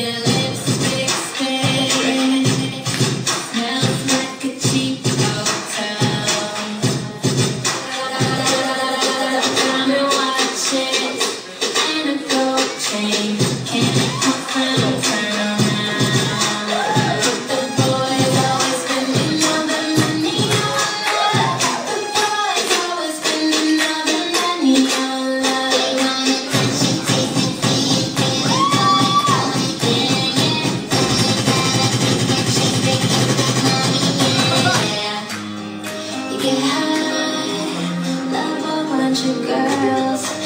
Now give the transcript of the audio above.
Yeah. get high, love a bunch of girls.